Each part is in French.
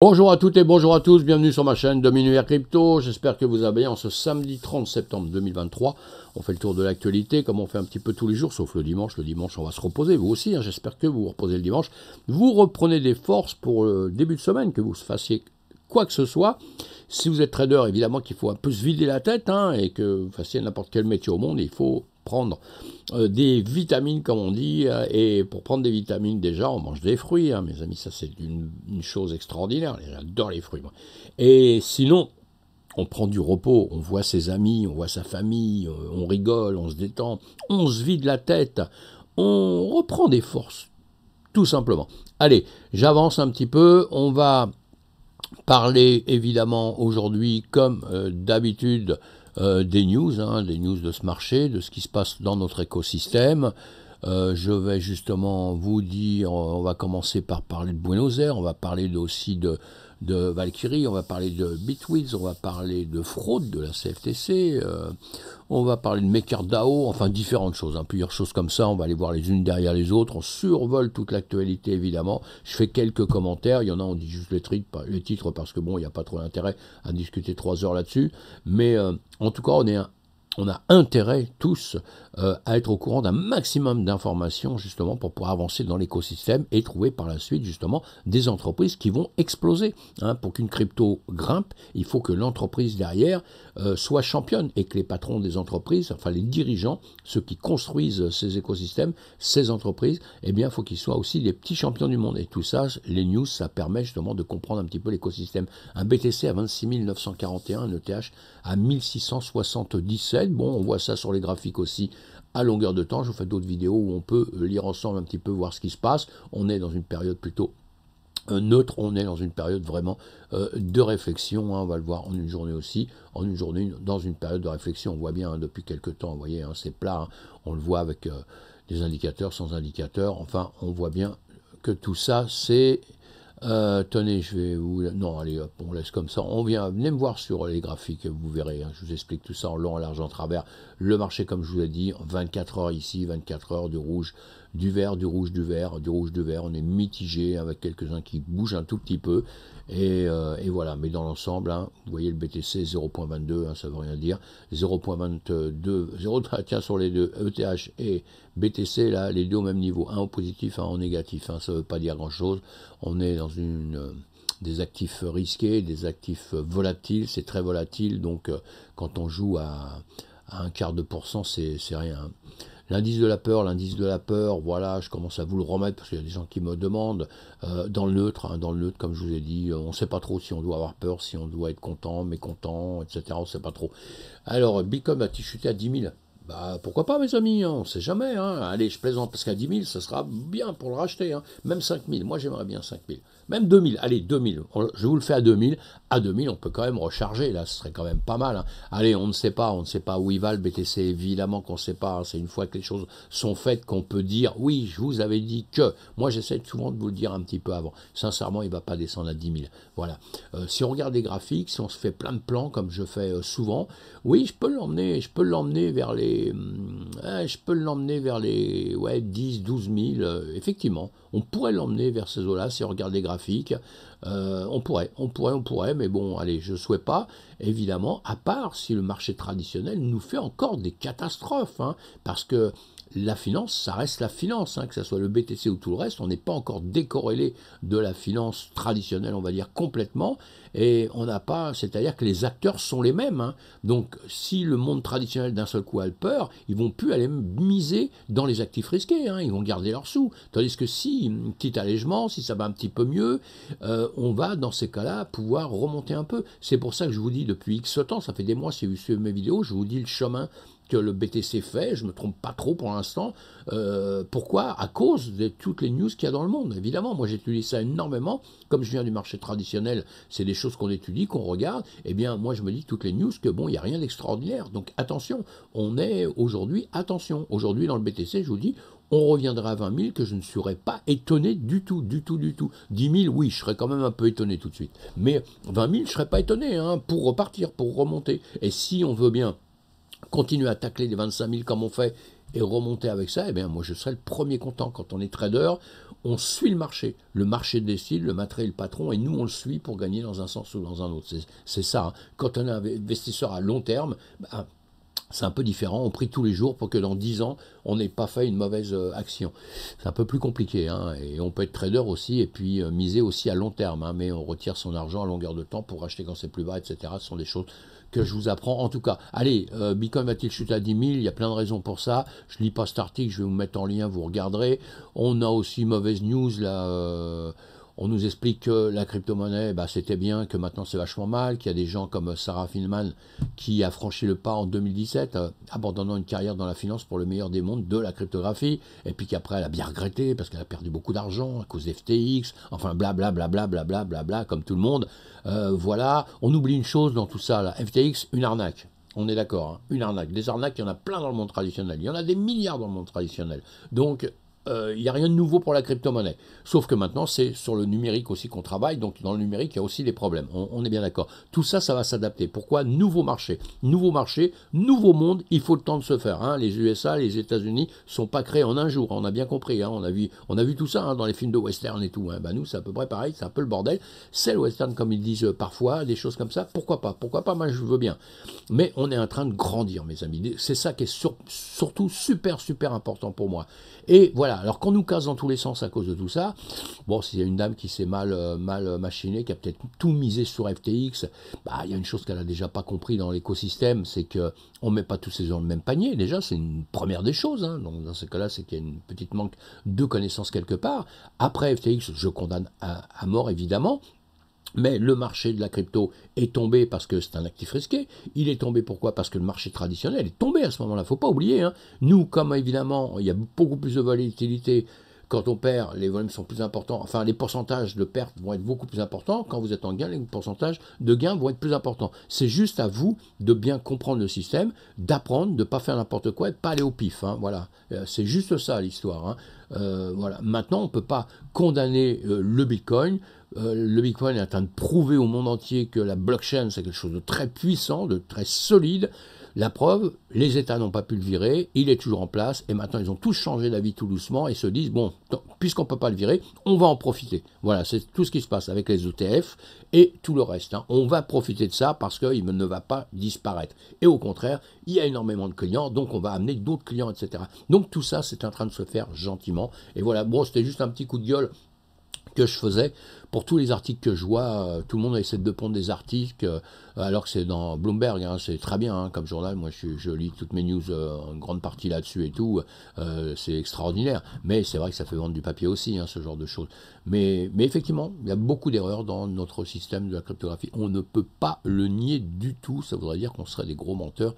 Bonjour à toutes et bonjour à tous, bienvenue sur ma chaîne Dominuer Crypto. J'espère que vous allez bien en ce samedi 30 septembre 2023. On fait le tour de l'actualité comme on fait un petit peu tous les jours, sauf le dimanche. Le dimanche, on va se reposer, vous aussi. Hein. J'espère que vous vous reposez le dimanche. Vous reprenez des forces pour le début de semaine, que vous fassiez quoi que ce soit. Si vous êtes trader, évidemment qu'il faut un peu se vider la tête hein, et que vous fassiez n'importe quel métier au monde, il faut prendre euh, des vitamines, comme on dit. Euh, et pour prendre des vitamines, déjà, on mange des fruits, hein, mes amis. Ça, c'est une, chose extraordinaire. J'adore les fruits. Et sinon, on prend du repos, on voit ses amis, on voit sa famille, euh, on rigole, on se détend, on se vide la tête, on reprend des forces, tout simplement. Allez, j'avance un petit peu, on va parler évidemment aujourd'hui, comme d'habitude, euh, des news, hein, des news de ce marché, de ce qui se passe dans notre écosystème. Euh, je vais justement vous dire, on va commencer par parler de Buenos Aires, on va parler aussi de, de Valkyrie, on va parler de Bitwiz, on va parler de fraude de la CFTC, euh, on va parler de MakerDAO, enfin différentes choses, hein, plusieurs choses comme ça, on va aller voir les unes derrière les autres, on survole toute l'actualité évidemment, je fais quelques commentaires, il y en a on dit juste les, les titres parce que bon, il n'y a pas trop d'intérêt à discuter trois heures là-dessus, mais euh, en tout cas on est on a intérêt tous euh, à être au courant d'un maximum d'informations justement pour pouvoir avancer dans l'écosystème et trouver par la suite justement des entreprises qui vont exploser. Hein. Pour qu'une crypto grimpe, il faut que l'entreprise derrière euh, soit championne et que les patrons des entreprises, enfin les dirigeants, ceux qui construisent ces écosystèmes, ces entreprises, eh bien il faut qu'ils soient aussi les petits champions du monde. Et tout ça, les news, ça permet justement de comprendre un petit peu l'écosystème. Un BTC à 26 941, un ETH à 1677. Bon, on voit ça sur les graphiques aussi à longueur de temps. Je vous fais d'autres vidéos où on peut lire ensemble un petit peu, voir ce qui se passe. On est dans une période plutôt euh, neutre, on est dans une période vraiment euh, de réflexion, hein. on va le voir en une journée aussi, en une journée, dans une période de réflexion, on voit bien hein, depuis quelques temps, vous voyez, hein, c'est plat, on le voit avec euh, des indicateurs, sans indicateurs, enfin, on voit bien que tout ça, c'est euh, tenez, je vais vous... Non, allez, hop, on laisse comme ça. On vient, venez me voir sur les graphiques, vous verrez. Hein. je vous explique tout ça en long, en large, en travers. Le marché, comme je vous l'ai dit, 24 heures ici, 24 heures du rouge, du vert, du rouge, du vert, du rouge, du vert. On est mitigé avec quelques-uns qui bougent un tout petit peu. Et, euh, voilà, mais dans l'ensemble, hein, vous voyez le BTC 0.22, hein, ça veut rien dire. 0.22, 0, tiens, sur les deux, ETH et BTC, là, les deux au même niveau, un au positif, un en négatif. ça ne veut pas dire grand-chose. On est dans euh, des actifs risqués, des actifs volatiles, c'est très volatile, donc euh, quand on joue à, un quart de pourcent, c'est rien. L'indice de la peur, l'indice de la peur, voilà, je commence à vous le remettre parce qu'il y a des gens qui me demandent euh, dans le neutre, hein, dans le neutre, comme je vous ai dit, on ne sait pas trop si on doit avoir peur, si on doit être content, mécontent, etc. On ne sait pas trop. Alors, Bitcoin a-t-il chuté à 10 000 bah, pourquoi pas, mes amis, hein, on ne sait jamais. Hein. Allez, je plaisante, parce qu'à 10 000, ce sera bien pour le racheter. Hein. Même 5 000, moi j'aimerais bien 5 000. Même 2000, allez, 2000. Je vous le fais à 2000. À 2000, on peut quand même recharger, là, ce serait quand même pas mal. Hein. Allez, on ne sait pas, on ne sait pas où il va le BTC, évidemment qu'on ne sait pas. Hein. C'est une fois que les choses sont faites qu'on peut dire, oui, je vous avais dit que. Moi, j'essaie souvent de vous le dire un petit peu avant. Sincèrement, il ne va pas descendre à 10 000. Voilà. Euh, si on regarde les graphiques, si on se fait plein de plans, comme je fais euh, souvent, oui, je peux l'emmener, je peux l'emmener vers les, hum, je peux l'emmener vers les, ouais, 10, 12 000, effectivement. On pourrait l'emmener vers ces eaux-là si on regarde les graphiques. Euh, on pourrait, on pourrait, on pourrait, mais bon, allez, je ne souhaite pas, évidemment, à part si le marché traditionnel nous fait encore des catastrophes, hein, parce que la finance, ça reste la finance, hein, que ce soit le BTC ou tout le reste, on n'est pas encore décorrélé de la finance traditionnelle, on va dire complètement, et on n'a pas, c'est-à-dire que les acteurs sont les mêmes. Hein. Donc, si le monde traditionnel d'un seul coup a peur, ils vont plus aller miser dans les actifs risqués, hein, ils vont garder leurs sous. Tandis que si, un petit allègement, si ça va un petit peu mieux, euh, on va dans ces cas-là pouvoir remonter un peu. C'est pour ça que je vous dis depuis X temps, ça fait des mois si vous suivez mes vidéos, je vous dis le chemin que le BTC fait, je ne me trompe pas trop pour l'instant. Euh, pourquoi? À cause de toutes les news qu'il y a dans le monde. Évidemment, moi j'étudie ça énormément. Comme je viens du marché traditionnel, c'est des choses qu'on étudie, qu'on regarde. Eh bien, moi je me dis toutes les news que bon, il n'y a rien d'extraordinaire. Donc attention, on est aujourd'hui, attention. Aujourd'hui dans le BTC, je vous dis, on reviendra à 20 000 que je ne serais pas étonné du tout, du tout, du tout. 10 000, oui, je serais quand même un peu étonné tout de suite. Mais 20 000, je ne serais pas étonné hein, pour repartir, pour remonter. Et si on veut bien continuer à tacler les 25 000 comme on fait et remonter avec ça, eh bien moi je serais le premier content. Quand on est trader, on suit le marché. Le marché décide, le est le patron, et nous, on le suit pour gagner dans un sens ou dans un autre. C'est ça. Hein. Quand on est investisseur à long terme, bah, c'est un peu différent. On prie tous les jours pour que dans 10 ans, on n'ait pas fait une mauvaise euh, action. C'est un peu plus compliqué. Hein, et on peut être trader aussi et puis euh, miser aussi à long terme. Hein, mais on retire son argent à longueur de temps pour acheter quand c'est plus bas, etc. Ce sont des choses que je vous apprends. En tout cas, allez, euh, Bitcoin va-t-il chuter à 10 000 Il y a plein de raisons pour ça. Je lis pas cet article, je vais vous mettre en lien, vous regarderez. On a aussi mauvaise news là. On nous explique que la crypto-monnaie, bah, c'était bien, que maintenant c'est vachement mal, qu'il y a des gens comme Sarah Finman qui a franchi le pas en 2017, euh, abandonnant une carrière dans la finance pour le meilleur des mondes de la cryptographie, et puis qu'après elle a bien regretté parce qu'elle a perdu beaucoup d'argent à cause d'FTX, enfin blablabla, bla bla bla bla bla, comme tout le monde. Euh, voilà, on oublie une chose dans tout ça, là. FTX, une arnaque. On est d'accord, hein. une arnaque. Des arnaques, il y en a plein dans le monde traditionnel. Il y en a des milliards dans le monde traditionnel. Donc, il euh, n'y a rien de nouveau pour la crypto-monnaie. Sauf que maintenant, c'est sur le numérique aussi qu'on travaille, donc dans le numérique, il y a aussi des problèmes. On, est bien d'accord. Tout ça, ça va s'adapter. Pourquoi? Nouveau marché. Nouveau marché, nouveau monde, il faut le temps de se faire. Hein. Les USA, les États-Unis sont pas créés en un jour, on a bien compris. Hein. On, a vu, on a vu tout ça hein, dans les films de western et tout. Bah, nous, c'est à peu près pareil, c'est un peu le bordel. C'est le western, comme ils disent parfois, des choses comme ça. Pourquoi pas? Pourquoi pas? Moi, je veux bien. Mais on est en train de grandir, mes amis. C'est ça qui est surtout super, super important pour moi. Et voilà, alors qu'on nous casse dans tous les sens à cause de tout ça, bon, s'il y a une dame qui s'est mal, euh, mal machinée, qui a peut-être tout misé sur FTX, bah, il y a une chose qu'elle a déjà pas compris dans l'écosystème, c'est que on met pas tous ces gens dans le même panier. Déjà, c'est une première des choses. Hein. Dans ce cas-là, c'est qu'il y a une petite manque de connaissances quelque part. Après FTX, je condamne à mort, évidemment. Mais le marché de la crypto est tombé parce que c'est un actif risqué. Il est tombé pourquoi? Parce que le marché traditionnel est tombé à ce moment-là. Il ne faut pas oublier. Hein. Nous, comme évidemment, il y a beaucoup plus de volatilité quand on perd, les volumes sont plus importants, enfin les pourcentages de pertes vont être beaucoup plus importants. Quand vous êtes en gain, les pourcentages de gains vont être plus importants. C'est juste à vous de bien comprendre le système, d'apprendre, de ne pas faire n'importe quoi et de pas aller au pif. Hein, voilà, euh, c'est juste ça l'histoire. Hein. Euh, voilà. Maintenant, on ne peut pas condamner euh, le Bitcoin. le Bitcoin est en train de prouver au monde entier que la blockchain, c'est quelque chose de très puissant, de très solide. La preuve, les États n'ont pas pu le virer, il est toujours en place, et maintenant ils ont tous changé d'avis tout doucement et se disent, bon, puisqu'on ne peut pas le virer, on va en profiter. Voilà, c'est tout ce qui se passe avec les ETF et tout le reste. Hein. On va profiter de ça parce qu'il ne va pas disparaître. Et au contraire, il y a énormément de clients, donc on va amener d'autres clients, etc. Donc tout ça, c'est en train de se faire gentiment. Et voilà, bon, c'était juste un petit coup de gueule que je faisais pour tous les articles que je vois, euh, tout le monde essaie de pondre des articles, euh, alors que c'est dans Bloomberg, hein, c'est très bien hein, comme journal. Moi, je, lis toutes mes news euh, en grande partie là-dessus et tout. c'est extraordinaire. Mais c'est vrai que ça fait vendre du papier aussi, hein, ce genre de choses. Mais, mais effectivement, il y a beaucoup d'erreurs dans notre système de la cryptographie. On ne peut pas le nier du tout. Ça voudrait dire qu'on serait des gros menteurs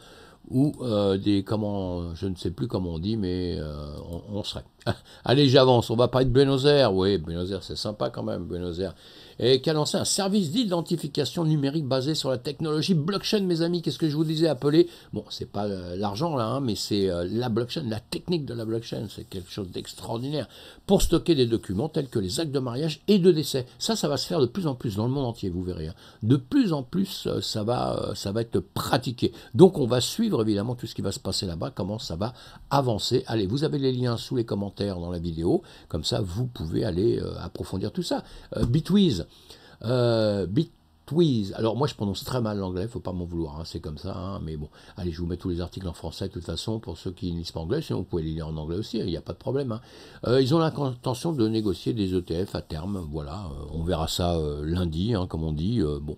ou euh, des comment je ne sais plus comment on dit mais euh, on, serait allez j'avance on va parler de Buenos Aires oui Buenos Aires c'est sympa quand même Buenos Aires et qui a lancé un service d'identification numérique basé sur la technologie blockchain, mes amis. Qu'est-ce que je vous disais appeler Bon, c'est pas euh, l'argent là, hein, mais c'est euh, la blockchain, la technique de la blockchain. C'est quelque chose d'extraordinaire pour stocker des documents tels que les actes de mariage et de décès. Ça, ça va se faire de plus en plus dans le monde entier, vous verrez. Hein. De plus en plus, euh, ça va, ça va être pratiqué. Donc, on va suivre évidemment tout ce qui va se passer là-bas, comment ça va avancer. Allez, vous avez les liens sous les commentaires dans la vidéo, comme ça, vous pouvez aller approfondir tout ça. Bitwiz, euh, Bitwiz. Alors moi je prononce très mal l'anglais, faut pas m'en vouloir, hein, c'est comme ça. Hein, mais bon, allez, je vous mets tous les articles en français de toute façon pour ceux qui ne lisent pas anglais. Sinon vous pouvez les lire en anglais aussi, il n'y a pas de problème. Hein. Euh, ils ont l'intention de négocier des ETF à terme. Voilà, euh, on verra ça lundi, comme on dit. bon.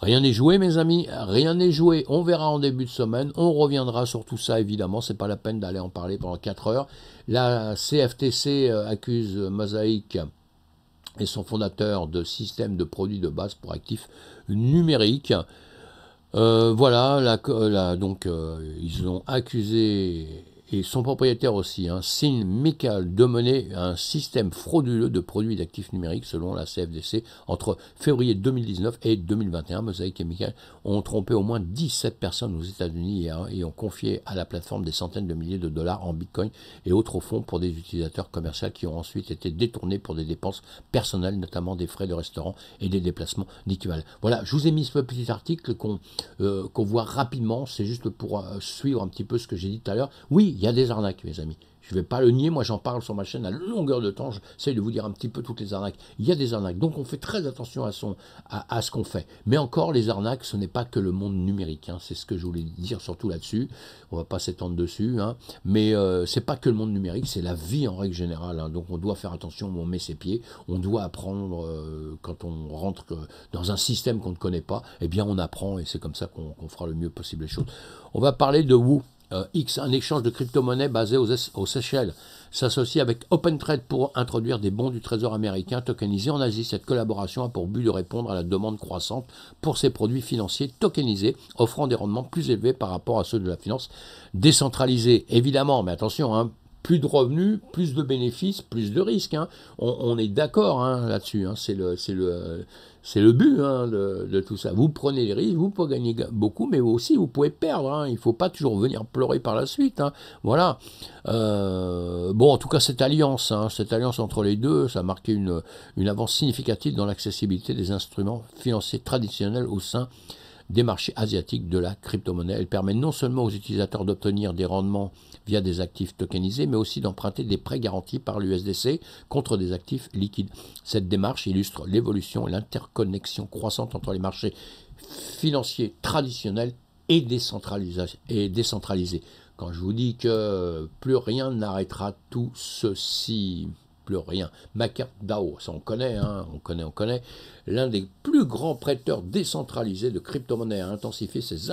Rien n'est joué, mes amis, rien n'est joué. On verra en début de semaine. On reviendra sur tout ça, évidemment. C'est pas la peine d'aller en parler pendant 4 heures. La CFTC accuse Mosaic et son fondateur de système de produits de base pour actifs numériques. Euh, voilà, donc euh, ils ont accusé et son propriétaire aussi, hein, Michael, de mener un système frauduleux de produits d'actifs numériques selon la CFDC entre février 2019 et 2021. Mosaic et Michael ont trompé au moins 17 personnes aux États-Unis et, ont confié à la plateforme des centaines de milliers de dollars en bitcoin et autres fonds pour des utilisateurs commerciaux qui ont ensuite été détournés pour des dépenses personnelles, notamment des frais de restaurant et des déplacements d'équivalent. Voilà, je vous ai mis ce petit article qu'on euh, voit rapidement, c'est juste pour euh, suivre un petit peu ce que j'ai dit tout à l'heure. Oui, y a des arnaques, mes amis. Je ne vais pas le nier, moi j'en parle sur ma chaîne à longueur de temps, j'essaie de vous dire un petit peu toutes les arnaques. Il y a des arnaques, donc on fait très attention à, ce qu'on fait. Mais encore, les arnaques, ce n'est pas que le monde numérique, hein. c'est ce que je voulais dire surtout là-dessus. On ne va pas s'étendre dessus, hein. mais euh, c'est pas que le monde numérique, c'est la vie en règle générale. Hein. donc on doit faire attention où on met ses pieds, on doit apprendre euh, quand on rentre euh, dans un système qu'on ne connaît pas, eh bien on apprend et c'est comme ça qu'on fera le mieux possible les choses. On va parler de Wu. Euh, X, un échange de crypto-monnaies basé aux, Seychelles, s'associe avec OpenTrade pour introduire des bons du Trésor américain tokenisés en Asie. Cette collaboration a pour but de répondre à la demande croissante pour ces produits financiers tokenisés, offrant des rendements plus élevés par rapport à ceux de la finance décentralisée. Évidemment, mais attention, hein, plus de revenus, plus de bénéfices, plus de risques. Hein. On, est d'accord hein, là-dessus. Hein. C'est le, but de, tout ça. Vous prenez les risques, vous pouvez gagner beaucoup, mais aussi vous pouvez perdre. Il ne faut pas toujours venir pleurer par la suite. Voilà. Euh, bon, en tout cas, cette alliance, cette alliance entre les deux, ça a marqué une, une avance significative dans l'accessibilité des instruments financiers traditionnels au sein des marchés asiatiques de la crypto-monnaie. Elle permet non seulement aux utilisateurs d'obtenir des rendements via des actifs tokenisés, mais aussi d'emprunter des prêts garantis par l'USDC contre des actifs liquides. Cette démarche illustre l'évolution et l'interconnexion croissante entre les marchés financiers traditionnels et décentralisés. Quand je vous dis que plus rien n'arrêtera tout ceci plus rien. MakerDAO, ça on connaît, hein, on connaît, on connaît. L'un des plus grands prêteurs décentralisés de crypto-monnaies a intensifié ses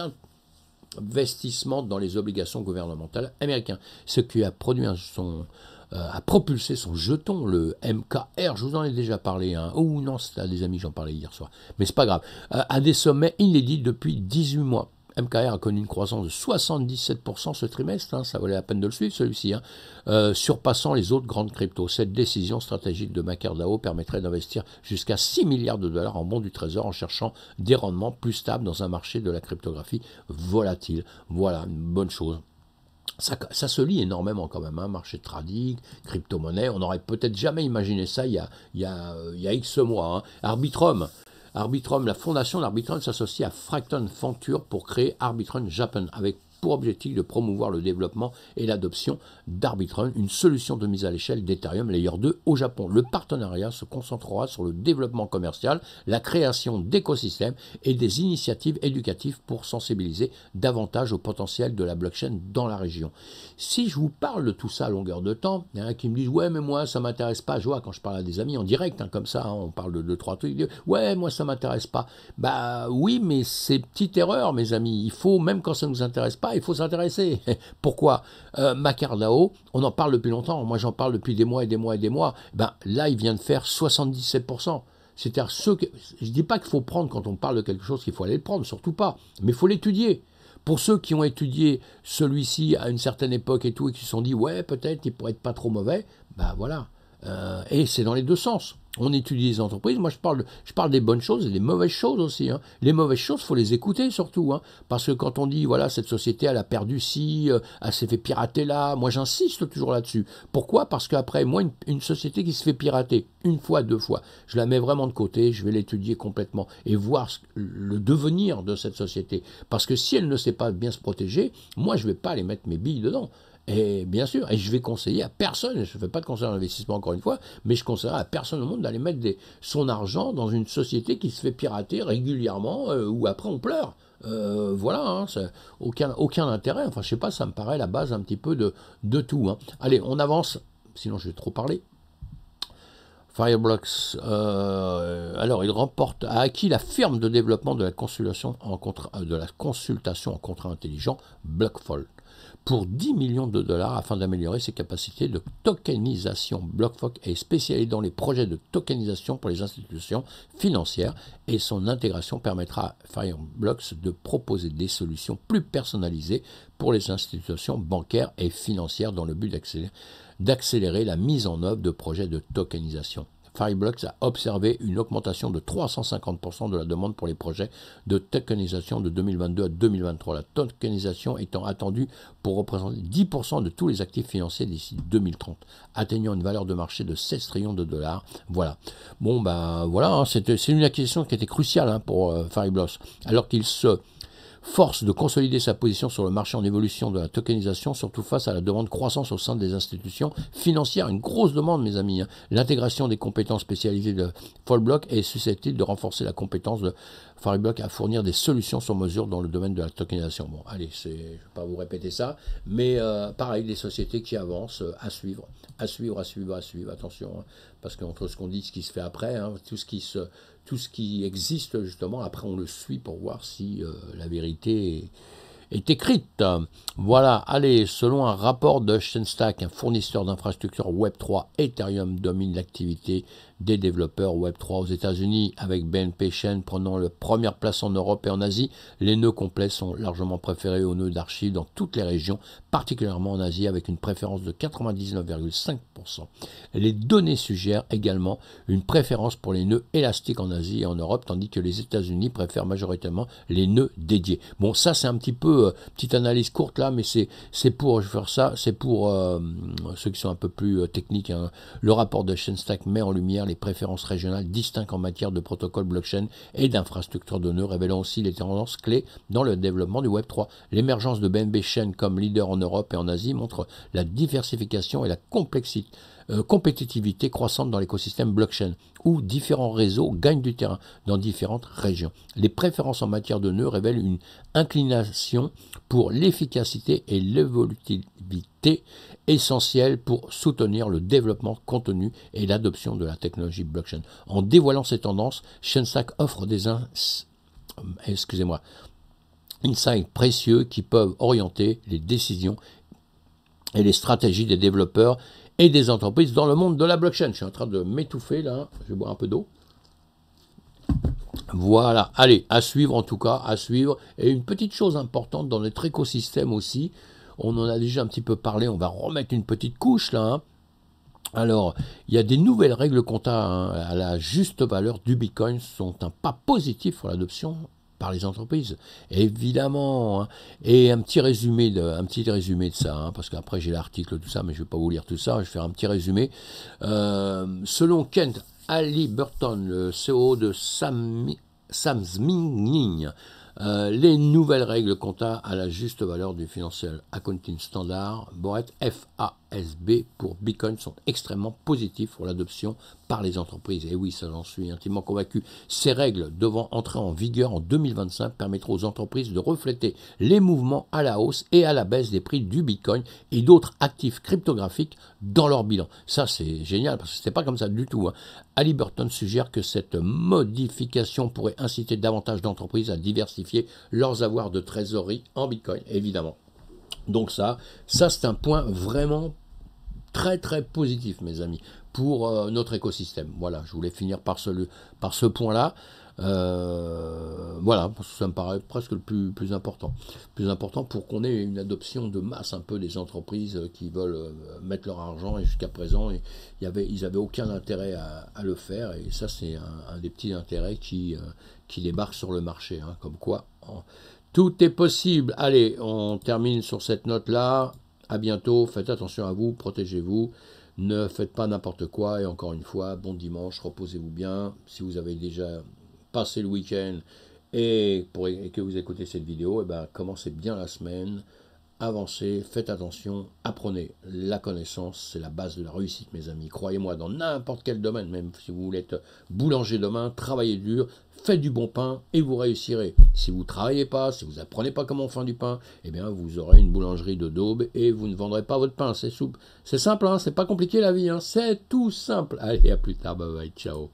investissements dans les obligations gouvernementales américaines, ce qui a produit son, euh, a propulsé son jeton, le MKR, je vous en ai déjà parlé, hein. ou non, c'était à des amis, j'en parlais hier soir, mais c'est pas grave, euh, à des sommets inédits depuis 18 mois. MKR a connu une croissance de 77% ce trimestre, hein, ça valait la peine de le suivre celui-ci, hein, euh, surpassant les autres grandes cryptos. Cette décision stratégique de MakerDAO permettrait d'investir jusqu'à 6 milliards de dollars en bons du trésor en cherchant des rendements plus stables dans un marché de la cryptographie volatile. Voilà, une bonne chose. Ça, se lit énormément quand même, hein, marché de trading, crypto-monnaie. On n'aurait peut-être jamais imaginé ça il y a X mois. Arbitrum, Arbitrum, la fondation d'Arbitrum s'associe à Fracton Venture pour créer Arbitrum Japan avec pour objectif de promouvoir le développement et l'adoption d'Arbitrum, une solution de mise à l'échelle d'Ethereum Layer 2 au Japon. Le partenariat se concentrera sur le développement commercial, la création d'écosystèmes et des initiatives éducatives pour sensibiliser davantage au potentiel de la blockchain dans la région. Si je vous parle de tout ça à longueur de temps, il y qui me disent Ouais, mais moi ça m'intéresse pas. Je vois quand je parle à des amis en direct, hein, comme ça, hein, on parle de deux, trois trucs. Ouais, moi ça m'intéresse pas. Bah oui, mais c'est petite erreur, mes amis. Il faut, même quand ça ne nous intéresse pas, il faut s'intéresser. Pourquoi? Euh, Macardao, on en parle depuis longtemps. Moi, j'en parle depuis des mois et des mois et des mois. Ben, là, il vient de faire 77%. C'est-à-dire, je ne dis pas qu'il faut prendre quand on parle de quelque chose qu'il faut aller le prendre, surtout pas. Mais il faut l'étudier. Pour ceux qui ont étudié celui-ci à une certaine époque et tout, et qui se sont dit, ouais, peut-être, il pourrait être pas trop mauvais, ben voilà. Euh, et c'est dans les deux sens on étudie les entreprises. Moi, je parle, je parle des bonnes choses et des mauvaises choses aussi. Hein. Les mauvaises choses, faut les écouter surtout. Hein. Parce que quand on dit, voilà, cette société, elle a perdu ci, euh, elle s'est fait pirater là, moi j'insiste toujours là-dessus. Pourquoi? Parce qu'après, moi, une, société qui se fait pirater une fois, deux fois, je la mets vraiment de côté, je vais l'étudier complètement et voir le devenir de cette société. Parce que si elle ne sait pas bien se protéger, moi, je ne vais pas aller mettre mes billes dedans. Et bien sûr, et je vais conseiller à personne, je ne fais pas de conseil d'investissement encore une fois, mais je conseillerais à personne au monde d'aller mettre son argent dans une société qui se fait pirater régulièrement, euh, ou après on pleure. Euh, voilà, hein, aucun, aucun intérêt. Enfin, je sais pas, ça me paraît la base un petit peu de, de tout. Hein. Allez, on avance, sinon je vais trop parler. Fireblocks, euh, alors il remporte, a acquis la firme de développement de la consultation en contrat, de la consultation en contrat intelligent Blockfold pour 10 millions de dollars afin d'améliorer ses capacités de tokenisation. BlockFock est spécialisé dans les projets de tokenisation pour les institutions financières et son intégration permettra à Fireblocks de proposer des solutions plus personnalisées pour les institutions bancaires et financières dans le but d'accélérer la mise en œuvre de projets de tokenisation. Fireblocks a observé une augmentation de 350% de la demande pour les projets de tokenisation de 2022 à 2023. La tokenisation étant attendue pour représenter 10% de tous les actifs financiers d'ici 2030, atteignant une valeur de marché de 16 trillions de dollars. Voilà. Bon, ben voilà, hein, c'est une acquisition qui était cruciale hein, pour euh, alors qu'il se force de consolider sa position sur le marché en évolution de la tokenisation, surtout face à la demande croissance au sein des institutions financières. Une grosse demande, mes amis. Hein. L'intégration des compétences spécialisées de Fallblock est susceptible de renforcer la compétence de Fariblock à fournir des solutions sur mesure dans le domaine de la tokenisation. Bon, allez, je ne vais pas vous répéter ça, mais euh, pareil, des sociétés qui avancent euh, à suivre, à suivre, à suivre, à suivre. Attention, hein, parce qu'entre ce qu'on dit, ce qui se fait après, hein, tout ce qui se tout ce qui existe justement. Après, on le suit pour voir si euh, la vérité est, écrite. Voilà, allez, selon un rapport de Shenstack, un fournisseur d'infrastructures Web3, Ethereum domine l'activité des développeurs Web3 aux États-Unis, avec BNP Chain prenant la première place en Europe et en Asie. Les nœuds complets sont largement préférés aux nœuds d'archives dans toutes les régions, particulièrement en Asie, avec une préférence de 99,5%. Les données suggèrent également une préférence pour les nœuds élastiques en Asie et en Europe, tandis que les États-Unis préfèrent majoritairement les nœuds dédiés. Bon, ça c'est un petit peu euh, petite analyse courte là, mais c'est pour, je vais faire ça, c'est pour euh, ceux qui sont un peu plus euh, techniques. Hein. Le rapport de Shenstack met en lumière les préférences régionales distinctes en matière de protocole blockchain et d'infrastructures de nœuds, révélant aussi les tendances clés dans le développement du Web 3. L'émergence de BNB Chain comme leader en Europe et en Asie montre la diversification et la complexité euh, compétitivité croissante dans l'écosystème blockchain, où différents réseaux gagnent du terrain dans différentes régions. Les préférences en matière de nœuds révèlent une inclination pour l'efficacité et l'évolutivité essentielles pour soutenir le développement contenu et l'adoption de la technologie blockchain. En dévoilant ces tendances, Shenstack offre des excusez-moi, insights précieux qui peuvent orienter les décisions et les stratégies des développeurs et des entreprises dans le monde de la blockchain. Je suis en train de m'étouffer là, je vais boire un peu d'eau. Voilà, allez, à suivre en tout cas, à suivre. Et une petite chose importante dans notre écosystème aussi, on en a déjà un petit peu parlé, on va remettre une petite couche là. Hein. Alors, il y a des nouvelles règles compta hein, à la juste valeur du Bitcoin sont un pas positif pour l'adoption par les entreprises, évidemment. Hein. Et un petit résumé de, un petit résumé de ça, hein, parce qu'après j'ai l'article, tout ça, mais je ne vais pas vous lire tout ça, je vais faire un petit résumé. Euh, selon Kent Ali Burton, le CEO de Sam, Samsming, euh, les nouvelles règles quant à la juste valeur du Financial Accounting Standard, FASB pour Bitcoin, sont extrêmement positifs pour l'adoption par les entreprises. Et oui, ça j'en suis intimement convaincu. Ces règles devant entrer en vigueur en 2025 permettront aux entreprises de refléter les mouvements à la hausse et à la baisse des prix du Bitcoin et d'autres actifs cryptographiques dans leur bilan. Ça c'est génial parce que ce n'était pas comme ça du tout. Hein. Ali Burton suggère que cette modification pourrait inciter davantage d'entreprises à diversifier leurs avoirs de trésorerie en Bitcoin, évidemment. Donc ça, ça c'est un point vraiment très très positif, mes amis pour euh, notre écosystème. Voilà, je voulais finir par ce, par ce point-là. Euh, voilà, ça me paraît presque le plus, plus important. Plus important pour qu'on ait une adoption de masse un peu des entreprises qui veulent euh, mettre leur argent et jusqu'à présent, y avait, ils n'avaient aucun intérêt à, le faire et ça c'est un, des petits intérêts qui, qui débarquent sur le marché. Hein, comme quoi, tout est possible. Allez, on termine sur cette note-là. À bientôt, faites attention à vous, protégez-vous. Ne faites pas n'importe quoi et encore une fois, bon dimanche, reposez-vous bien. Si vous avez déjà passé le week-end et, que vous écoutez cette vidéo, et eh ben, commencez bien la semaine, avancez, faites attention, apprenez. La connaissance, c'est la base de la réussite, mes amis. Croyez-moi, dans n'importe quel domaine, même si vous voulez être boulanger demain, travaillez dur, faites du bon pain et vous réussirez. Si vous ne travaillez pas, si vous apprenez pas comment fait du pain, eh bien vous aurez une boulangerie de daube et vous ne vendrez pas votre pain. C'est. C'est simple, hein, c'est pas compliqué la vie, hein, c'est tout simple. Allez, à plus tard, bye bye, ciao.